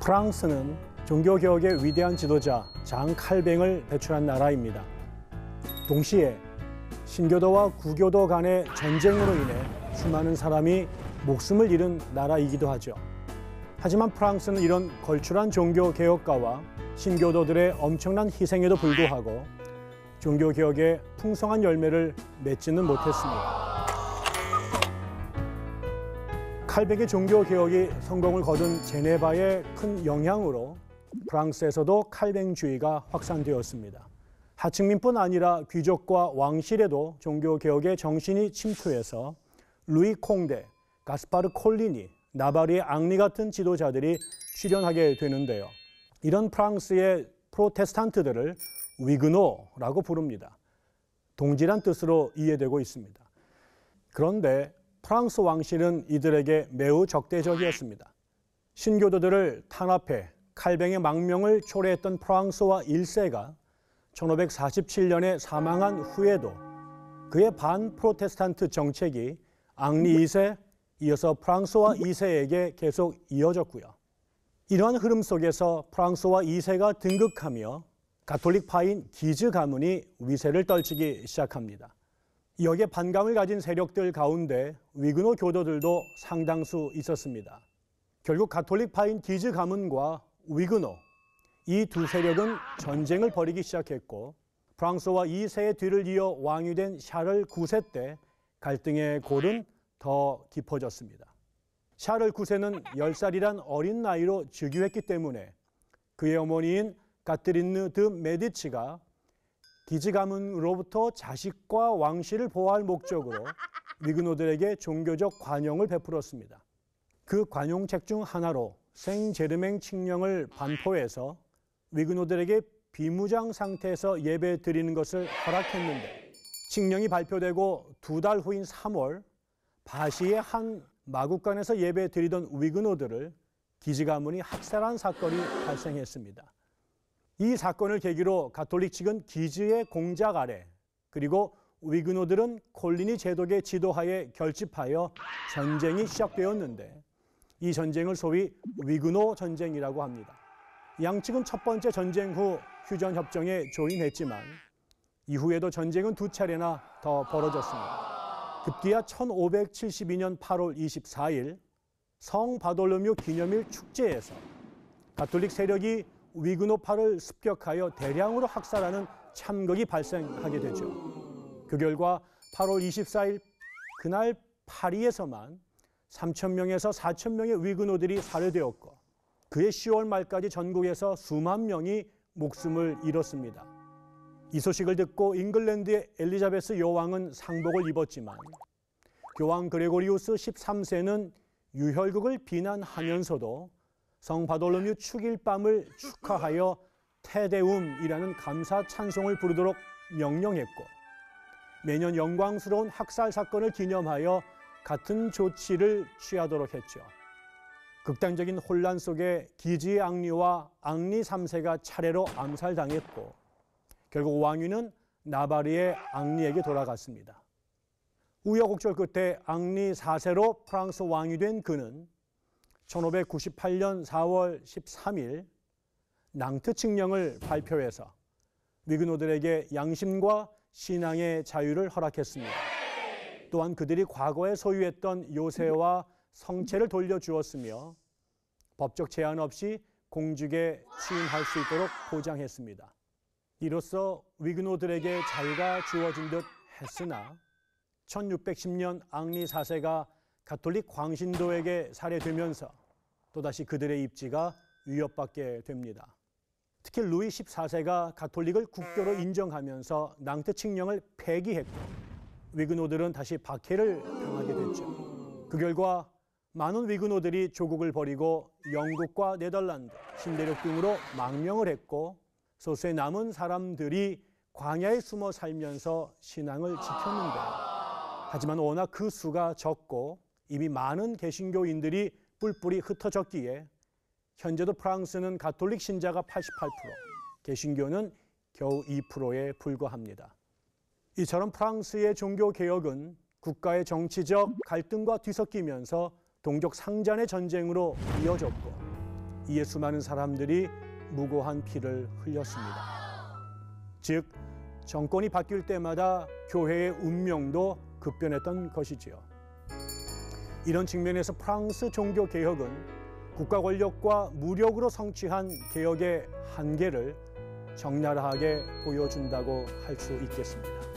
프랑스는 종교개혁의 위대한 지도자 장 칼뱅을 배출한 나라입니다. 동시에 신교도와 구교도 간의 전쟁으로 인해 수많은 사람이 목숨을 잃은 나라이기도 하죠. 하지만 프랑스는 이런 걸출한 종교 개혁가와 신교도들의 엄청난 희생에도 불구하고 종교 개혁의 풍성한 열매를 맺지는 못했습니다. 칼뱅의 종교 개혁이 성공을 거둔 제네바의 큰 영향으로 프랑스에서도 칼뱅주의가 확산되었습니다. 하층민뿐 아니라 귀족과 왕실에도 종교 개혁의 정신이 침투해서 루이 콩데, 가스파르 콜리니, 나바리의 앙리 같은 지도자들이 출연하게 되는데요. 이런 프랑스의 프로테스탄트들을 위그노라고 부릅니다. 동질한 뜻으로 이해되고 있습니다. 그런데 프랑스 왕실은 이들에게 매우 적대적이었습니다. 신교도들을 탄압해 칼뱅의 망명을 초래했던 프랑스와 1세가 1547년에 사망한 후에도 그의 반 프로테스탄트 정책이 앙리 2세, 이어서 프랑스와 2세에게 계속 이어졌고요. 이러한 흐름 속에서 프랑스와 2세가 등극하며 가톨릭파인 기즈 가문이 위세를 떨치기 시작합니다. 여기에 반감을 가진 세력들 가운데 위그노 교도들도 상당수 있었습니다. 결국 가톨릭파인 기즈 가문과 위그노 이 두 세력은 전쟁을 벌이기 시작했고 프랑스와 2세의 뒤를 이어 왕이 된 샤를 9세 때 갈등의 골은 더 깊어졌습니다. 샤를 9세는 10살이란 어린 나이로 즉위했기 때문에 그의 어머니인 가트린느 드 메디치가 기지 가문으로부터 자식과 왕실을 보호할 목적으로 위그노들에게 종교적 관용을 베풀었습니다. 그 관용책 중 하나로 생제르맹 칙령을 반포해서 위그노들에게 비무장 상태에서 예배 드리는 것을 허락했는데 칙령이 발표되고 두 달 후인 3월 바시의 한 마국간에서 예배 드리던 위그노들을 기지 가문이 학살한 사건이 발생했습니다. 이 사건을 계기로 가톨릭 측은 기즈의 공작 아래 그리고 위그노들은 콜리니 제독의 지도하에 결집하여 전쟁이 시작되었는데 이 전쟁을 소위 위그노 전쟁이라고 합니다. 양측은 첫 번째 전쟁 후 휴전 협정에 조인했지만 이후에도 전쟁은 두 차례나 더 벌어졌습니다. 급기야 1572년 8월 24일 성 바돌로뮤 기념일 축제에서 가톨릭 세력이 위그노파를 습격하여 대량으로 학살하는 참극이 발생하게 되죠. 그 결과 8월 24일 그날 파리에서만 3천 명에서 4천 명의 위그노들이 살해되었고 그해 10월 말까지 전국에서 수만 명이 목숨을 잃었습니다. 이 소식을 듣고 잉글랜드의 엘리자베스 여왕은 상복을 입었지만 교황 그레고리우스 13세는 유혈극을 비난하면서도 성 바돌로뮤 축일 밤을 축하하여 테데움이라는 감사 찬송을 부르도록 명령했고 매년 영광스러운 학살 사건을 기념하여 같은 조치를 취하도록 했죠. 극단적인 혼란 속에 기지의 앙리와 앙리 3세가 차례로 암살당했고 결국 왕위는 나바리의 앙리에게 돌아갔습니다. 우여곡절 끝에 앙리 4세로 프랑스 왕이 된 그는 1598년 4월 13일 낭트 칙령을 발표해서 위그노들에게 양심과 신앙의 자유를 허락했습니다. 또한 그들이 과거에 소유했던 요새와 성체를 돌려주었으며 법적 제한 없이 공직에 취임할 수 있도록 보장했습니다. 이로써 위그노들에게 자유가 주어진 듯 했으나 1610년 앙리 4세가 가톨릭 광신도에게 살해되면서 또다시 그들의 입지가 위협받게 됩니다. 특히 루이 14세가 가톨릭을 국교로 인정하면서 낭트 칙령을 폐기했고 위그노들은 다시 박해를 당하게 됐죠. 그 결과 많은 위그노들이 조국을 버리고 영국과 네덜란드, 신대륙 등으로 망명을 했고 소수의 남은 사람들이 광야에 숨어 살면서 신앙을 지켰는데 하지만 워낙 그 수가 적고 이미 많은 개신교인들이 뿔뿔이 흩어졌기에 현재도 프랑스는 가톨릭 신자가 88%, 개신교는 겨우 2%에 불과합니다. 이처럼 프랑스의 종교 개혁은 국가의 정치적 갈등과 뒤섞이면서 동족 상잔의 전쟁으로 이어졌고 이에 수많은 사람들이 무고한 피를 흘렸습니다. 즉 정권이 바뀔 때마다 교회의 운명도 급변했던 것이지요. 이런 측면에서 프랑스 종교 개혁은 국가 권력과 무력으로 성취한 개혁의 한계를 적나라하게 보여준다고 할 수 있겠습니다.